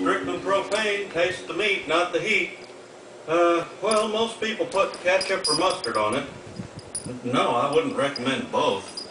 Strickland propane taste the meat, not the heat. Uh, well, most people put ketchup or mustard on it. No, I wouldn't recommend both.